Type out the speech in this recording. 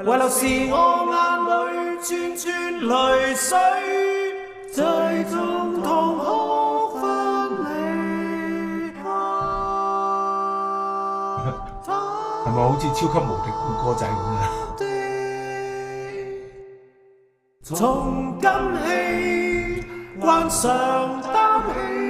遗留是我眼里串串泪水，最终痛哭返起。系咪好似超级无敌故歌仔咁啊？从 今起，惯常担起。